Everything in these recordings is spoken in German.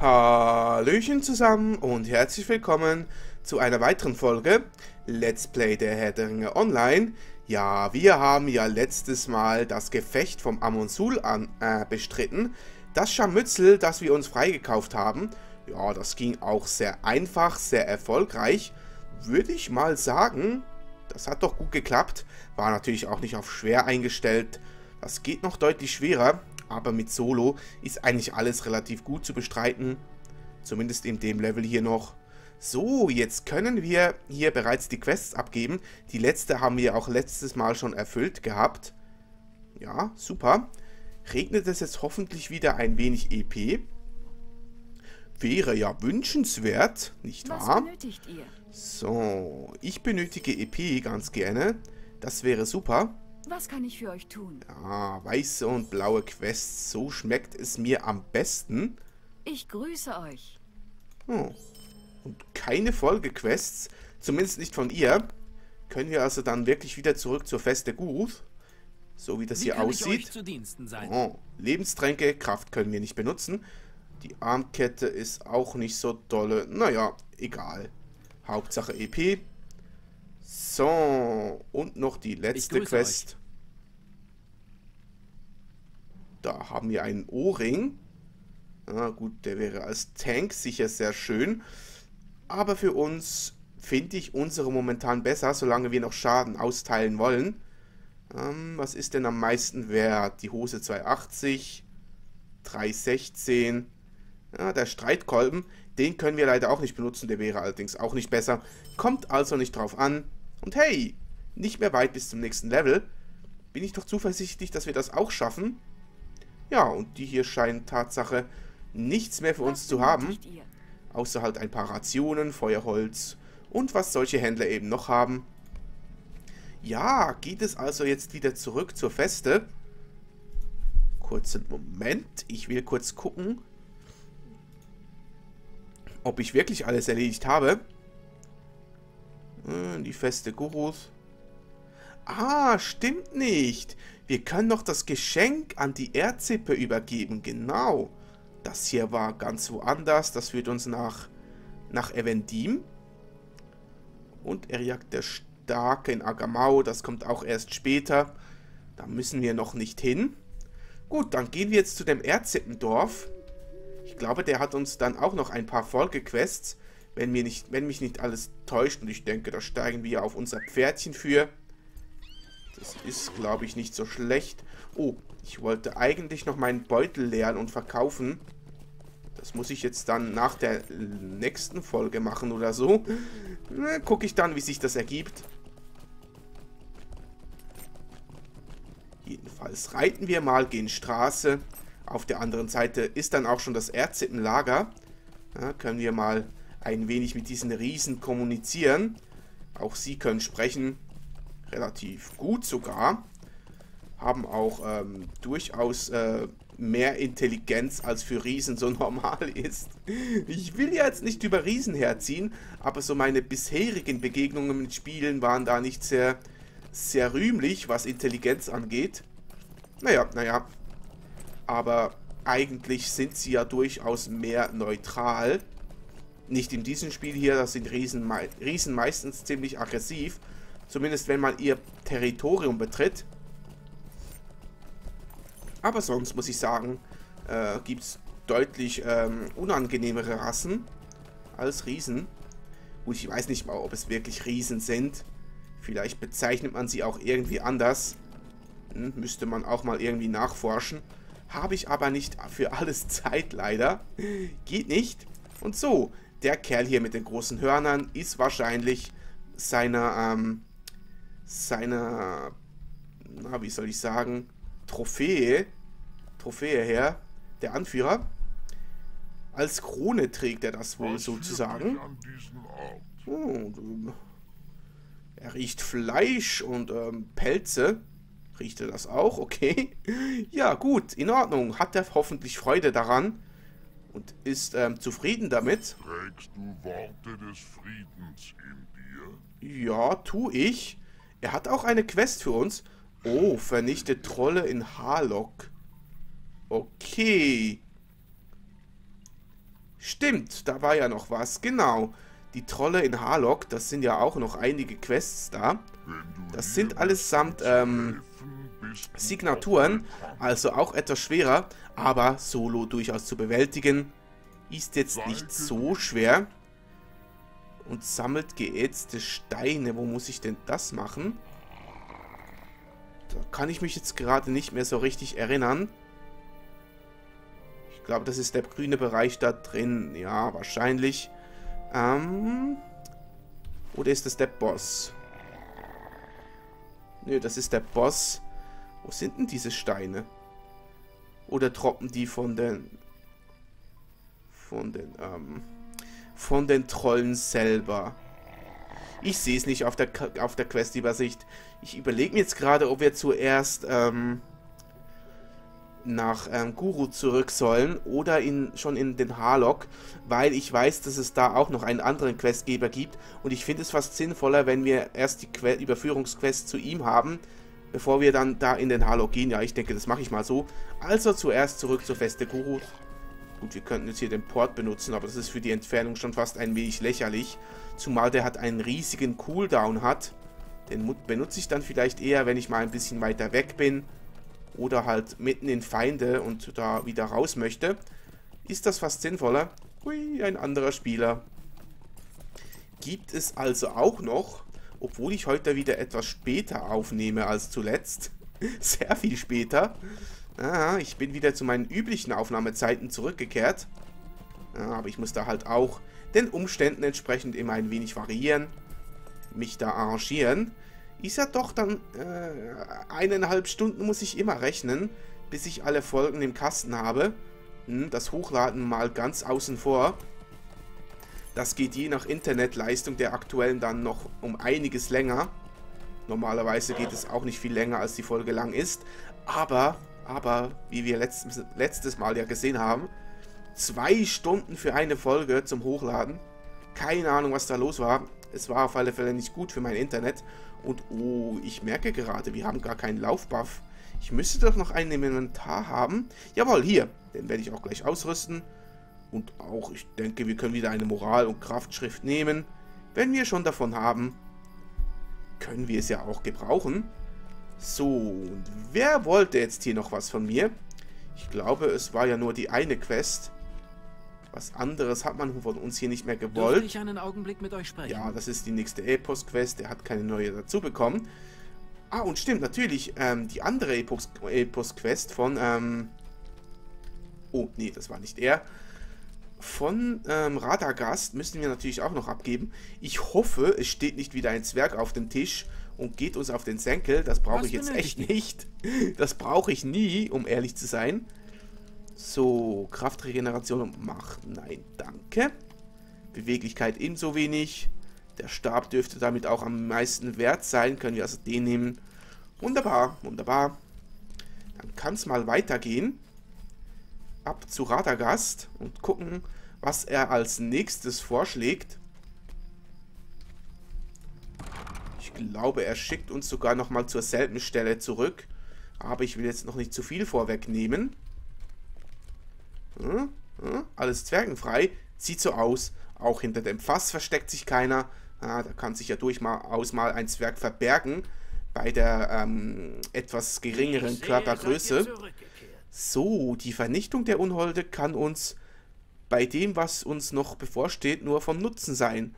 Hallöchen zusammen und herzlich willkommen zu einer weiteren Folge Let's Play der Herr der Ringe Online. Ja, wir haben ja letztes Mal das Gefecht vom Amonsul an, äh, bestritten. Das Scharmützel, das wir uns freigekauft haben, ja, das ging auch sehr einfach, sehr erfolgreich. Würde ich mal sagen, das hat doch gut geklappt. War natürlich auch nicht auf schwer eingestellt. Das geht noch deutlich schwerer aber mit Solo ist eigentlich alles relativ gut zu bestreiten. Zumindest in dem Level hier noch. So, jetzt können wir hier bereits die Quests abgeben. Die letzte haben wir auch letztes Mal schon erfüllt gehabt. Ja, super. Regnet es jetzt hoffentlich wieder ein wenig EP? Wäre ja wünschenswert, nicht wahr? Was benötigt ihr? So, ich benötige EP ganz gerne. Das wäre super. Was kann ich für euch tun? Ja, weiße und blaue Quests. So schmeckt es mir am besten. Ich grüße euch. Oh. Und keine Folgequests, zumindest nicht von ihr. Können wir also dann wirklich wieder zurück zur Feste Guth. So wie das wie hier aussieht. Oh. Lebenstränke, Kraft können wir nicht benutzen. Die Armkette ist auch nicht so dolle. Naja, egal. Hauptsache EP. So, und noch die letzte Quest. Euch. Da haben wir einen Ohrring. Ah, gut, der wäre als Tank sicher sehr schön. Aber für uns finde ich unsere momentan besser, solange wir noch Schaden austeilen wollen. Ähm, was ist denn am meisten wert? Die Hose 280, 316. Ja, der Streitkolben, den können wir leider auch nicht benutzen, der wäre allerdings auch nicht besser. Kommt also nicht drauf an. Und hey, nicht mehr weit bis zum nächsten Level. Bin ich doch zuversichtlich, dass wir das auch schaffen. Ja, und die hier scheinen Tatsache nichts mehr für uns zu haben. Außer halt ein paar Rationen, Feuerholz und was solche Händler eben noch haben. Ja, geht es also jetzt wieder zurück zur Feste. Kurzen Moment, ich will kurz gucken, ob ich wirklich alles erledigt habe. Hm, die Feste Gurus. Ah, stimmt nicht. Wir können noch das Geschenk an die Erdzippe übergeben. Genau. Das hier war ganz woanders. Das führt uns nach, nach Evendim. Und Eriak der Starke in Agamau. Das kommt auch erst später. Da müssen wir noch nicht hin. Gut, dann gehen wir jetzt zu dem Erdzippendorf. Ich glaube, der hat uns dann auch noch ein paar Folgequests. Wenn, mir nicht, wenn mich nicht alles täuscht. Und ich denke, da steigen wir auf unser Pferdchen für. Das ist, glaube ich, nicht so schlecht. Oh, ich wollte eigentlich noch meinen Beutel leeren und verkaufen. Das muss ich jetzt dann nach der nächsten Folge machen oder so. Gucke ich dann, wie sich das ergibt. Jedenfalls reiten wir mal, gehen Straße. Auf der anderen Seite ist dann auch schon das Erzippenlager. Ja, können wir mal ein wenig mit diesen Riesen kommunizieren. Auch sie können sprechen relativ gut sogar. Haben auch ähm, durchaus äh, mehr Intelligenz als für Riesen so normal ist. Ich will ja jetzt nicht über Riesen herziehen, aber so meine bisherigen Begegnungen mit Spielen waren da nicht sehr, sehr rühmlich, was Intelligenz angeht. Naja, naja. Aber eigentlich sind sie ja durchaus mehr neutral. Nicht in diesem Spiel hier, da sind Riesen, Riesen meistens ziemlich aggressiv. Zumindest wenn man ihr Territorium betritt. Aber sonst muss ich sagen, äh, gibt es deutlich ähm, unangenehmere Rassen als Riesen. Gut, ich weiß nicht mal, ob es wirklich Riesen sind. Vielleicht bezeichnet man sie auch irgendwie anders. Hm, müsste man auch mal irgendwie nachforschen. Habe ich aber nicht für alles Zeit leider. Geht nicht. Und so, der Kerl hier mit den großen Hörnern ist wahrscheinlich seiner ähm, seiner, na, wie soll ich sagen, Trophäe, Trophäe her, der Anführer. Als Krone trägt er das wohl Was sozusagen. Oh, er riecht Fleisch und ähm, Pelze. Riecht er das auch? Okay. Ja, gut, in Ordnung. Hat er hoffentlich Freude daran und ist ähm, zufrieden damit. Trägst du Worte des Friedens in dir? Ja, tu ich. Er hat auch eine Quest für uns. Oh, vernichte Trolle in Harlock. Okay. Stimmt, da war ja noch was. Genau. Die Trolle in Harlock, das sind ja auch noch einige Quests da. Das sind allesamt ähm, Signaturen, also auch etwas schwerer, aber solo durchaus zu bewältigen. Ist jetzt nicht so schwer. Und sammelt geätzte Steine. Wo muss ich denn das machen? Da kann ich mich jetzt gerade nicht mehr so richtig erinnern. Ich glaube, das ist der grüne Bereich da drin. Ja, wahrscheinlich. Ähm, oder ist das der Boss? Nö, das ist der Boss. Wo sind denn diese Steine? Oder droppen die von den... Von den, ähm... Von den Trollen selber? Ich sehe es nicht auf der, auf der Quest-Übersicht. Ich überlege mir jetzt gerade, ob wir zuerst, ähm nach ähm, Guru zurück sollen oder in, schon in den Harlock, weil ich weiß, dass es da auch noch einen anderen Questgeber gibt und ich finde es fast sinnvoller, wenn wir erst die que Überführungsquest zu ihm haben, bevor wir dann da in den Harlock gehen. Ja, ich denke, das mache ich mal so. Also zuerst zurück zur Feste Guru. Gut, wir könnten jetzt hier den Port benutzen, aber das ist für die Entfernung schon fast ein wenig lächerlich. Zumal der hat einen riesigen Cooldown hat. Den benutze ich dann vielleicht eher, wenn ich mal ein bisschen weiter weg bin oder halt mitten in Feinde und da wieder raus möchte, ist das fast sinnvoller. Hui, ein anderer Spieler. Gibt es also auch noch, obwohl ich heute wieder etwas später aufnehme als zuletzt, sehr viel später, ah, ich bin wieder zu meinen üblichen Aufnahmezeiten zurückgekehrt, ah, aber ich muss da halt auch den Umständen entsprechend immer ein wenig variieren, mich da arrangieren ist ja doch dann äh, eineinhalb Stunden muss ich immer rechnen, bis ich alle Folgen im Kasten habe. Hm, das Hochladen mal ganz außen vor. Das geht je nach Internetleistung der aktuellen dann noch um einiges länger. Normalerweise geht es auch nicht viel länger, als die Folge lang ist. Aber, aber, wie wir letztes, letztes Mal ja gesehen haben, zwei Stunden für eine Folge zum Hochladen. Keine Ahnung, was da los war. Es war auf alle Fälle nicht gut für mein Internet. Und oh, ich merke gerade, wir haben gar keinen Laufbuff. Ich müsste doch noch einen im Inventar haben. Jawohl, hier. Den werde ich auch gleich ausrüsten. Und auch, ich denke, wir können wieder eine Moral- und Kraftschrift nehmen. Wenn wir schon davon haben, können wir es ja auch gebrauchen. So, und wer wollte jetzt hier noch was von mir? Ich glaube, es war ja nur die eine Quest. Was anderes hat man von uns hier nicht mehr gewollt. ich einen Augenblick mit euch sprechen? Ja, das ist die nächste Epos-Quest. Der hat keine neue dazu bekommen. Ah, und stimmt, natürlich, ähm, die andere Epos-Quest von, ähm... Oh, nee, das war nicht er. Von ähm, Radagast müssen wir natürlich auch noch abgeben. Ich hoffe, es steht nicht wieder ein Zwerg auf dem Tisch und geht uns auf den Senkel. Das brauche ich jetzt echt nicht. Das brauche ich nie, um ehrlich zu sein. So, Kraftregeneration und Macht. Nein, danke. Beweglichkeit ebenso wenig. Der Stab dürfte damit auch am meisten wert sein. Können wir also den nehmen. Wunderbar, wunderbar. Dann kann es mal weitergehen. Ab zu Radagast und gucken, was er als nächstes vorschlägt. Glaube, er schickt uns sogar nochmal zur selben Stelle zurück. Aber ich will jetzt noch nicht zu viel vorwegnehmen. Hm? Hm? Alles zwergenfrei. Sieht so aus. Auch hinter dem Fass versteckt sich keiner. Ah, da kann sich ja durchaus mal ein Zwerg verbergen. Bei der ähm, etwas geringeren sehe, Körpergröße. So, die Vernichtung der Unholde kann uns bei dem, was uns noch bevorsteht, nur vom Nutzen sein.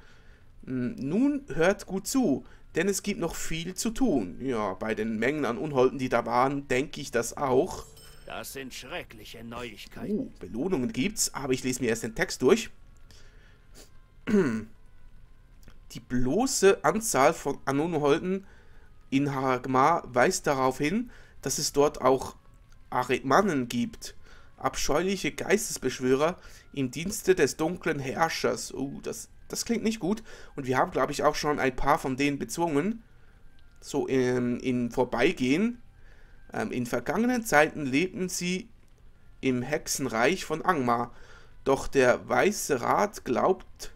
Hm, nun hört gut zu, denn es gibt noch viel zu tun. Ja, bei den Mengen an Unholden, die da waren, denke ich das auch. Das sind schreckliche Neuigkeiten. Uh, Belohnungen gibt's, aber ich lese mir erst den Text durch. Die bloße Anzahl von Anunholden in Haragmar weist darauf hin, dass es dort auch Aretmannen gibt. Abscheuliche Geistesbeschwörer im Dienste des dunklen Herrschers. Uh, das, das klingt nicht gut. Und wir haben, glaube ich, auch schon ein paar von denen bezwungen. So in, in Vorbeigehen. Ähm, in vergangenen Zeiten lebten sie im Hexenreich von Angmar, doch der Weiße Rat glaubt,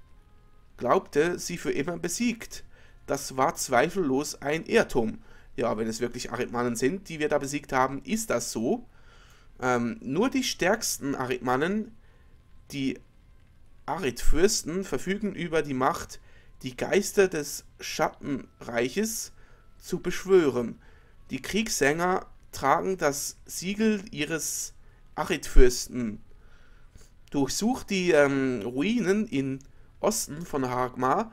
glaubte, sie für immer besiegt. Das war zweifellos ein Irrtum. Ja, wenn es wirklich Arithmanen sind, die wir da besiegt haben, ist das so. Ähm, nur die stärksten Arithmanen, die Arid-Fürsten verfügen über die Macht, die Geister des Schattenreiches zu beschwören. Die Kriegssänger tragen das Siegel ihres Arid-Fürsten. Durchsucht die ähm, Ruinen im Osten von Hagmar,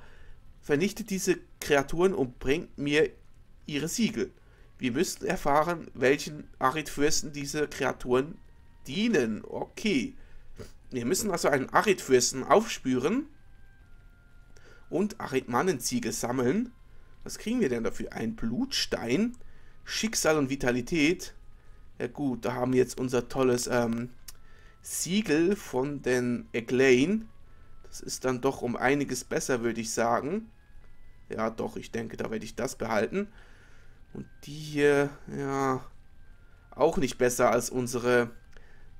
vernichtet diese Kreaturen und bringt mir ihre Siegel. Wir müssen erfahren, welchen Arid-Fürsten diese Kreaturen dienen. Okay. Wir müssen also einen Arid-Fürsten aufspüren und Arid-Mannenziegel sammeln. Was kriegen wir denn dafür? Ein Blutstein, Schicksal und Vitalität. Ja gut, da haben wir jetzt unser tolles ähm, Siegel von den Eglain. Das ist dann doch um einiges besser, würde ich sagen. Ja, doch, ich denke, da werde ich das behalten. Und die hier, ja, auch nicht besser als unsere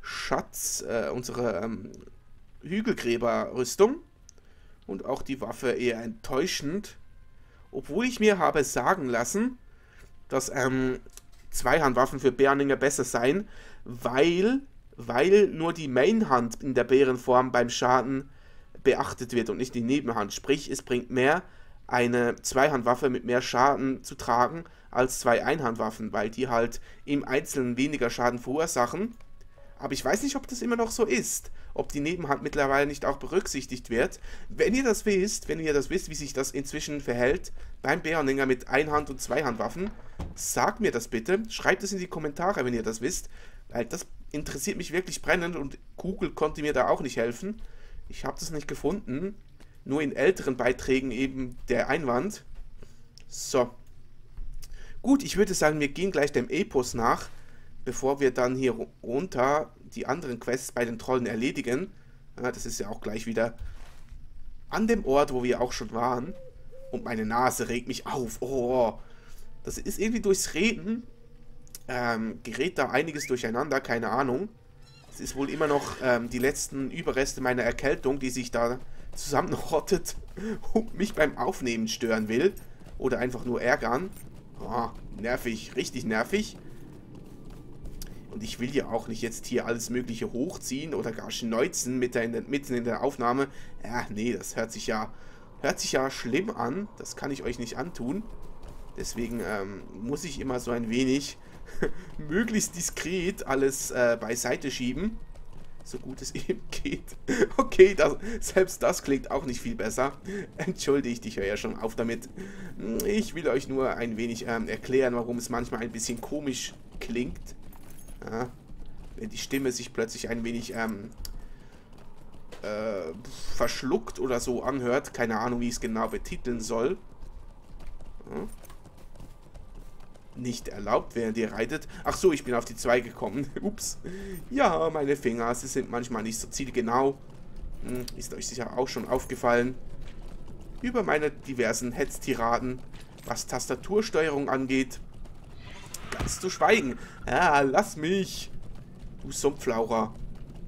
Schatz, äh, unsere ähm, Hügelgräberrüstung. Und auch die Waffe eher enttäuschend. Obwohl ich mir habe sagen lassen, dass ähm, Zweihandwaffen für Bärninger besser seien, weil, weil nur die Mainhand in der Bärenform beim Schaden beachtet wird und nicht die Nebenhand. Sprich, es bringt mehr, eine Zweihandwaffe mit mehr Schaden zu tragen als zwei Einhandwaffen, weil die halt im Einzelnen weniger Schaden verursachen. Aber ich weiß nicht, ob das immer noch so ist. Ob die Nebenhand mittlerweile nicht auch berücksichtigt wird. Wenn ihr das wisst, wenn ihr das wisst, wie sich das inzwischen verhält beim Bärenlinger mit Einhand- und Zweihandwaffen, sagt mir das bitte. Schreibt es in die Kommentare, wenn ihr das wisst. Weil das interessiert mich wirklich brennend und Google konnte mir da auch nicht helfen. Ich habe das nicht gefunden. Nur in älteren Beiträgen eben der Einwand. So. Gut, ich würde sagen, wir gehen gleich dem Epos nach bevor wir dann hier runter die anderen Quests bei den Trollen erledigen. Ja, das ist ja auch gleich wieder an dem Ort, wo wir auch schon waren. Und meine Nase regt mich auf. Oh, das ist irgendwie durchs Reden. Ähm, gerät da einiges durcheinander, keine Ahnung. Es ist wohl immer noch ähm, die letzten Überreste meiner Erkältung, die sich da zusammenrottet und mich beim Aufnehmen stören will. Oder einfach nur ärgern. Oh, nervig, richtig nervig. Und ich will ja auch nicht jetzt hier alles mögliche hochziehen oder gar schneuzen mitten in der Aufnahme. Ja, nee, das hört sich ja, hört sich ja schlimm an. Das kann ich euch nicht antun. Deswegen ähm, muss ich immer so ein wenig möglichst diskret alles äh, beiseite schieben. So gut es eben geht. Okay, das, selbst das klingt auch nicht viel besser. Entschuldigt, ich höre ja schon auf damit. Ich will euch nur ein wenig ähm, erklären, warum es manchmal ein bisschen komisch klingt. Ja, wenn die Stimme sich plötzlich ein wenig ähm, äh, verschluckt oder so anhört. Keine Ahnung, wie ich es genau betiteln soll. Ja. Nicht erlaubt, während ihr reitet. Ach so, ich bin auf die 2 gekommen. Ups. Ja, meine Finger, sie sind manchmal nicht so zielgenau. Hm, ist euch sicher auch schon aufgefallen. Über meine diversen Hetztiraden, was Tastatursteuerung angeht ganz zu schweigen. Ja, lass mich. Du Sumpflaucher.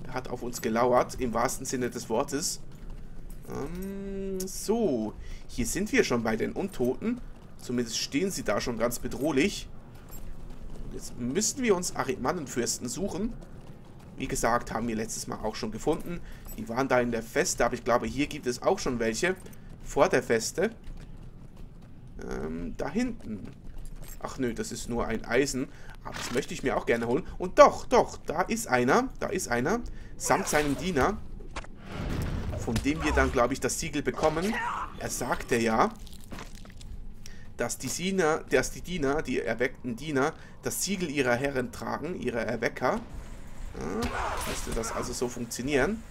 Der hat auf uns gelauert, im wahrsten Sinne des Wortes. Ähm, so. Hier sind wir schon bei den Untoten. Zumindest stehen sie da schon ganz bedrohlich. Jetzt müssten wir uns Arimannenfürsten suchen. Wie gesagt, haben wir letztes Mal auch schon gefunden. Die waren da in der Feste, aber ich glaube, hier gibt es auch schon welche. Vor der Feste. Ähm, da hinten. Ach nö, das ist nur ein Eisen. Aber das möchte ich mir auch gerne holen. Und doch, doch, da ist einer. Da ist einer. Samt seinem Diener. Von dem wir dann, glaube ich, das Siegel bekommen. Er sagte ja, dass die, Diener, dass die Diener, die erweckten Diener, das Siegel ihrer Herren tragen, ihrer Erwecker. Ja, müsste das also so funktionieren.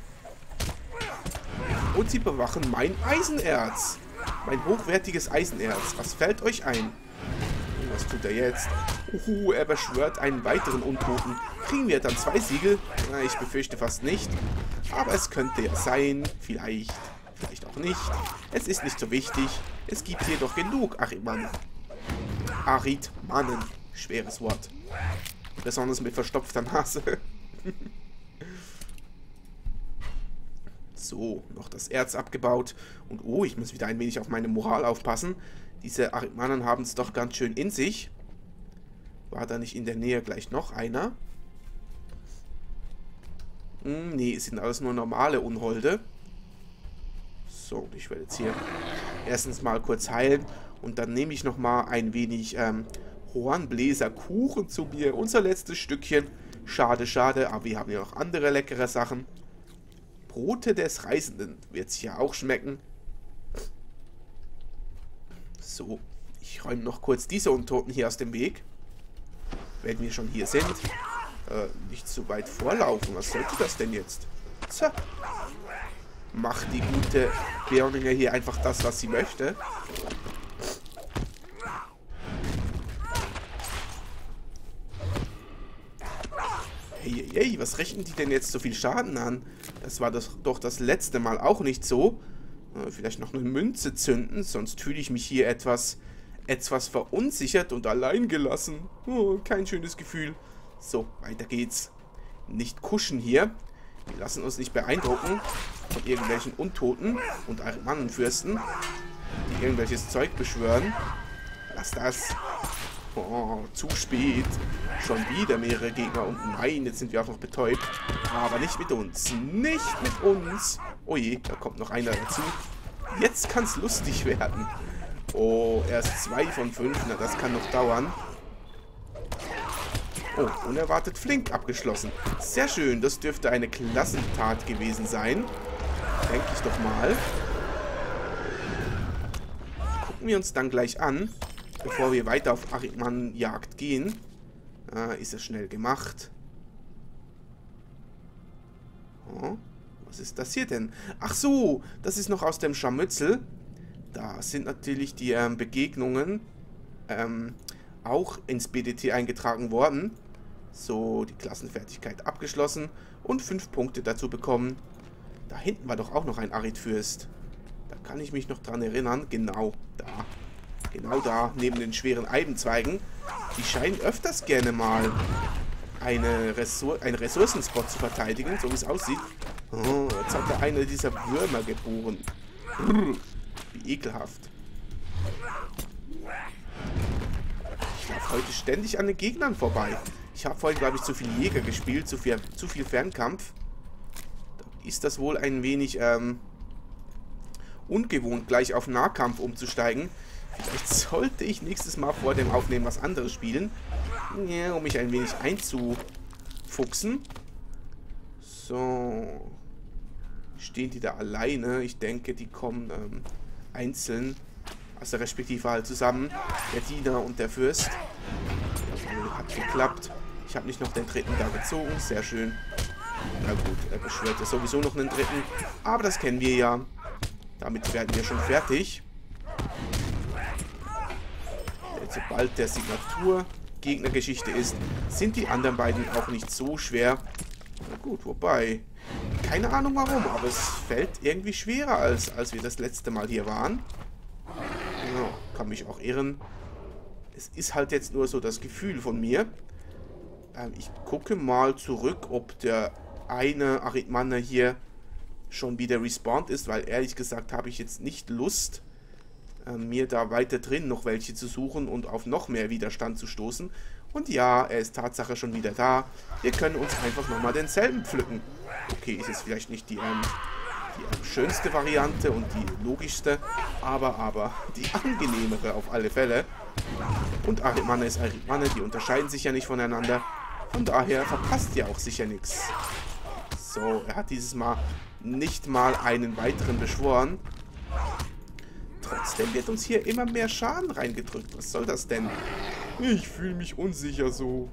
Und sie bewachen mein Eisenerz. Mein hochwertiges Eisenerz. Was fällt euch ein? Was tut er jetzt? Uhu, er beschwört einen weiteren Untoten. Kriegen wir dann zwei Siegel? Na, ich befürchte fast nicht. Aber es könnte ja sein. Vielleicht. Vielleicht auch nicht. Es ist nicht so wichtig. Es gibt jedoch genug Arimannen. Aridmannen. Schweres Wort. Besonders mit verstopfter Nase. so, noch das Erz abgebaut. Und oh, ich muss wieder ein wenig auf meine Moral aufpassen. Diese Arimanen haben es doch ganz schön in sich. War da nicht in der Nähe gleich noch einer? Hm, nee, es sind alles nur normale Unholde. So, ich werde jetzt hier erstens mal kurz heilen. Und dann nehme ich nochmal ein wenig ähm, Hornbläserkuchen zu mir. Unser letztes Stückchen. Schade, schade, aber wir haben ja noch andere leckere Sachen. Brote des Reisenden wird es hier auch schmecken. So, ich räume noch kurz diese Untoten hier aus dem Weg. Wenn wir schon hier sind. Äh, nicht zu weit vorlaufen. Was sollte das denn jetzt? So. Macht die gute Beorninger hier einfach das, was sie möchte. Hey, hey, was rechnen die denn jetzt so viel Schaden an? Das war das, doch das letzte Mal auch nicht so. Äh, vielleicht noch eine Münze zünden, sonst fühle ich mich hier etwas, etwas verunsichert und allein gelassen. Oh, kein schönes Gefühl. So, weiter geht's. Nicht kuschen hier. Wir lassen uns nicht beeindrucken von irgendwelchen Untoten und Mannenfürsten, die irgendwelches Zeug beschwören. Lass das. Oh, zu spät. Schon wieder mehrere Gegner und nein, jetzt sind wir noch betäubt. Aber nicht mit uns. Nicht mit uns. Oh je, da kommt noch einer dazu. Jetzt kann es lustig werden. Oh, erst zwei von fünf. Na, das kann noch dauern. Oh, unerwartet flink abgeschlossen. Sehr schön, das dürfte eine Klassentat gewesen sein. Denke ich doch mal. Gucken wir uns dann gleich an, bevor wir weiter auf Ariman-Jagd gehen. Ah, ist es schnell gemacht. Oh, was ist das hier denn? Ach so, das ist noch aus dem Scharmützel. Da sind natürlich die ähm, Begegnungen ähm, auch ins BDT eingetragen worden. So, die Klassenfertigkeit abgeschlossen und fünf Punkte dazu bekommen. Da hinten war doch auch noch ein Aridfürst. Da kann ich mich noch dran erinnern. Genau, da. Genau da, neben den schweren Eibenzweigen. Die scheinen öfters gerne mal eine Ressour einen Ressourcenspot zu verteidigen, so wie es aussieht. Oh, jetzt hat er eine dieser Würmer geboren. Brrr, wie ekelhaft. Ich laufe heute ständig an den Gegnern vorbei. Ich habe vorhin, glaube ich, zu viel Jäger gespielt, zu viel, zu viel Fernkampf. Da ist das wohl ein wenig ähm, ungewohnt, gleich auf Nahkampf umzusteigen. Vielleicht sollte ich nächstes Mal vor dem Aufnehmen was anderes spielen. Ja, um mich ein wenig einzufuchsen. So. Stehen die da alleine? Ich denke, die kommen ähm, einzeln. Also respektive halt zusammen. Der Diener und der Fürst. Hat geklappt. Ich habe nicht noch den dritten da gezogen. Sehr schön. Na gut, er beschwört ja sowieso noch einen dritten. Aber das kennen wir ja. Damit werden wir schon fertig. sobald der Signatur Gegnergeschichte ist, sind die anderen beiden auch nicht so schwer. Na gut, wobei... Keine Ahnung warum, aber es fällt irgendwie schwerer, als, als wir das letzte Mal hier waren. Ja, kann mich auch irren. Es ist halt jetzt nur so das Gefühl von mir. Ähm, ich gucke mal zurück, ob der eine Arithmaner hier schon wieder respawned ist, weil ehrlich gesagt habe ich jetzt nicht Lust, äh, mir da weiter drin noch welche zu suchen und auf noch mehr Widerstand zu stoßen. Und ja, er ist Tatsache schon wieder da. Wir können uns einfach nochmal denselben pflücken. Okay, ist jetzt vielleicht nicht die, ähm, die ähm, schönste Variante und die logischste, aber, aber die angenehmere auf alle Fälle. Und Arimanne ist Arimanne, die unterscheiden sich ja nicht voneinander. Von daher verpasst ihr auch sicher nichts. So, er hat dieses Mal nicht mal einen weiteren beschworen. Trotzdem wird uns hier immer mehr Schaden reingedrückt. Was soll das denn? Ich fühle mich unsicher so.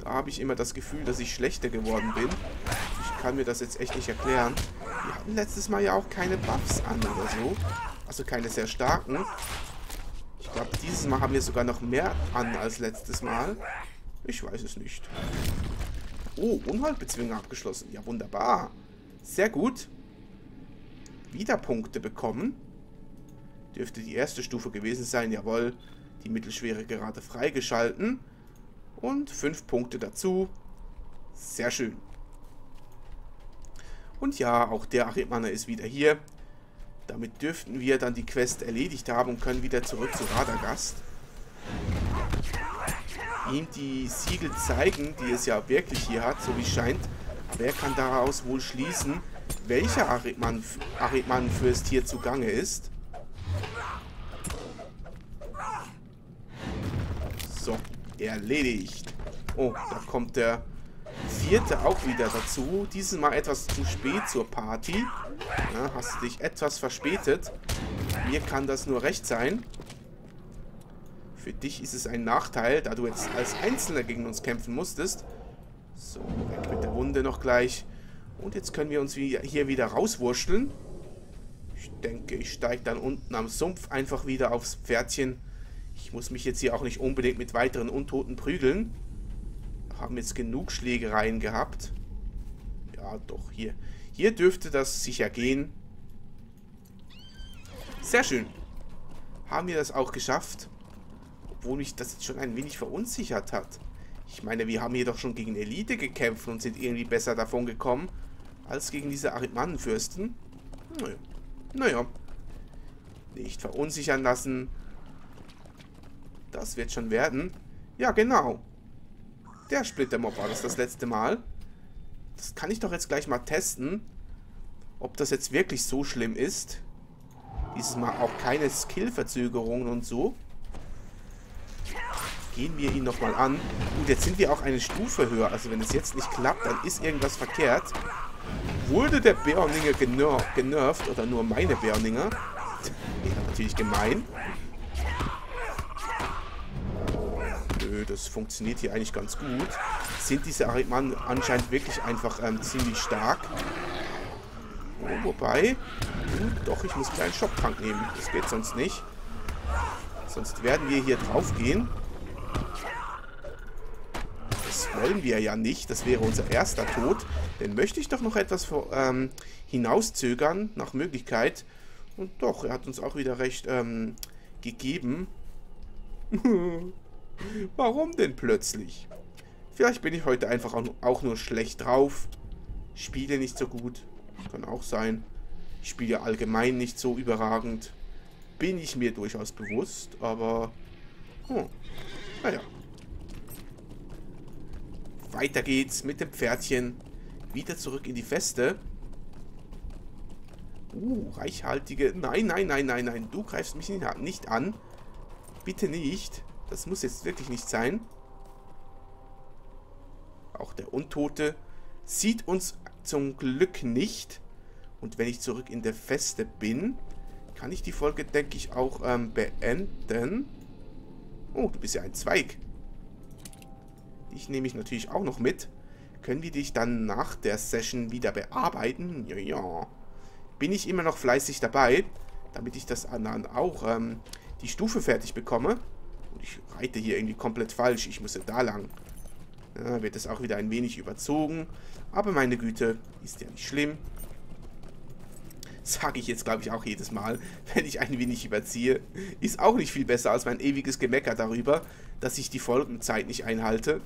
Da habe ich immer das Gefühl, dass ich schlechter geworden bin. Ich kann mir das jetzt echt nicht erklären. Wir hatten letztes Mal ja auch keine Buffs an oder so. Also keine sehr starken. Ich glaube, dieses Mal haben wir sogar noch mehr an als letztes Mal. Ich weiß es nicht. Oh, Unhaltbezwinger abgeschlossen. Ja, wunderbar. Sehr gut. Wieder Punkte bekommen. Dürfte die erste Stufe gewesen sein. Jawohl. Die mittelschwere gerade freigeschalten. Und fünf Punkte dazu. Sehr schön. Und ja, auch der Achidmanner ist wieder hier. Damit dürften wir dann die Quest erledigt haben und können wieder zurück zu Radagast ihm die Siegel zeigen, die es ja wirklich hier hat, so wie es scheint. Aber er kann daraus wohl schließen, welcher Aritmanenfürst hier zugange ist. So, erledigt. Oh, da kommt der vierte auch wieder dazu. Dieses Mal etwas zu spät zur Party. Ja, hast du dich etwas verspätet. Mir kann das nur recht sein. Für dich ist es ein Nachteil, da du jetzt als Einzelner gegen uns kämpfen musstest. So, weg Wunde noch gleich. Und jetzt können wir uns hier wieder rauswurschteln. Ich denke, ich steige dann unten am Sumpf einfach wieder aufs Pferdchen. Ich muss mich jetzt hier auch nicht unbedingt mit weiteren Untoten prügeln. Haben jetzt genug Schlägereien gehabt. Ja, doch, hier. Hier dürfte das sicher gehen. Sehr schön. Haben wir das auch geschafft. Obwohl mich das jetzt schon ein wenig verunsichert hat. Ich meine, wir haben hier doch schon gegen Elite gekämpft und sind irgendwie besser davon gekommen als gegen diese Aritmanenfürsten. Naja. naja. Nicht verunsichern lassen. Das wird schon werden. Ja, genau. Der Splittermob war das das letzte Mal. Das kann ich doch jetzt gleich mal testen. Ob das jetzt wirklich so schlimm ist. Dieses Mal auch keine Skillverzögerungen und so. Gehen wir ihn nochmal an. Gut, jetzt sind wir auch eine Stufe höher. Also wenn es jetzt nicht klappt, dann ist irgendwas verkehrt. Wurde der Bärninger gener genervt oder nur meine Bärninger? Wäre natürlich gemein. Nö, das funktioniert hier eigentlich ganz gut. Sind diese Aritmanen anscheinend wirklich einfach ähm, ziemlich stark. Oh, wobei... Hm, doch, ich muss einen Shop-Tank nehmen. Das geht sonst nicht. Sonst werden wir hier drauf gehen. Wollen wir ja nicht. Das wäre unser erster Tod. Dann möchte ich doch noch etwas ähm, hinauszögern, nach Möglichkeit. Und doch, er hat uns auch wieder recht ähm, gegeben. Warum denn plötzlich? Vielleicht bin ich heute einfach auch nur schlecht drauf. Spiele nicht so gut. Kann auch sein. Ich spiele allgemein nicht so überragend. Bin ich mir durchaus bewusst, aber... Oh, naja. Weiter geht's mit dem Pferdchen. Wieder zurück in die Feste. Uh, reichhaltige... Nein, nein, nein, nein, nein. Du greifst mich nicht an. Bitte nicht. Das muss jetzt wirklich nicht sein. Auch der Untote sieht uns zum Glück nicht. Und wenn ich zurück in der Feste bin, kann ich die Folge, denke ich, auch ähm, beenden. Oh, du bist ja ein Zweig. Dich nehme ich natürlich auch noch mit. Können wir dich dann nach der Session wieder bearbeiten? Ja, ja. Bin ich immer noch fleißig dabei, damit ich das dann auch ähm, die Stufe fertig bekomme. Und ich reite hier irgendwie komplett falsch. Ich muss ja da lang. Ja, wird das auch wieder ein wenig überzogen. Aber meine Güte, ist ja nicht schlimm. Sage ich jetzt, glaube ich, auch jedes Mal, wenn ich ein wenig überziehe. Ist auch nicht viel besser als mein ewiges Gemecker darüber, dass ich die Folgenzeit nicht einhalte.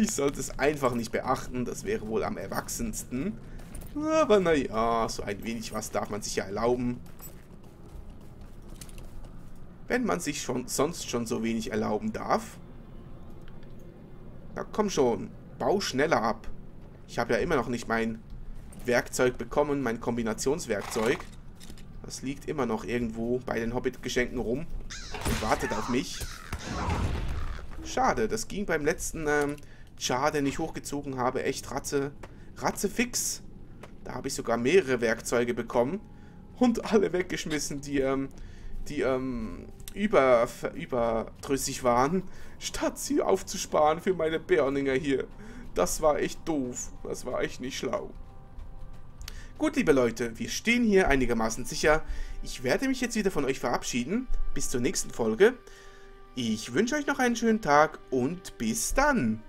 Ich sollte es einfach nicht beachten, das wäre wohl am erwachsensten. Aber naja, so ein wenig was darf man sich ja erlauben. Wenn man sich schon sonst schon so wenig erlauben darf. Na komm schon, bau schneller ab. Ich habe ja immer noch nicht mein Werkzeug bekommen, mein Kombinationswerkzeug. Das liegt immer noch irgendwo bei den Hobbit-Geschenken rum und wartet auf mich. Schade, das ging beim letzten ähm, Char, den ich hochgezogen habe, echt ratze, ratze fix. Da habe ich sogar mehrere Werkzeuge bekommen und alle weggeschmissen, die, ähm, die ähm, über, überdrüssig waren, statt sie aufzusparen für meine Bärninger hier. Das war echt doof. Das war echt nicht schlau. Gut, liebe Leute, wir stehen hier einigermaßen sicher. Ich werde mich jetzt wieder von euch verabschieden. Bis zur nächsten Folge. Ich wünsche euch noch einen schönen Tag und bis dann.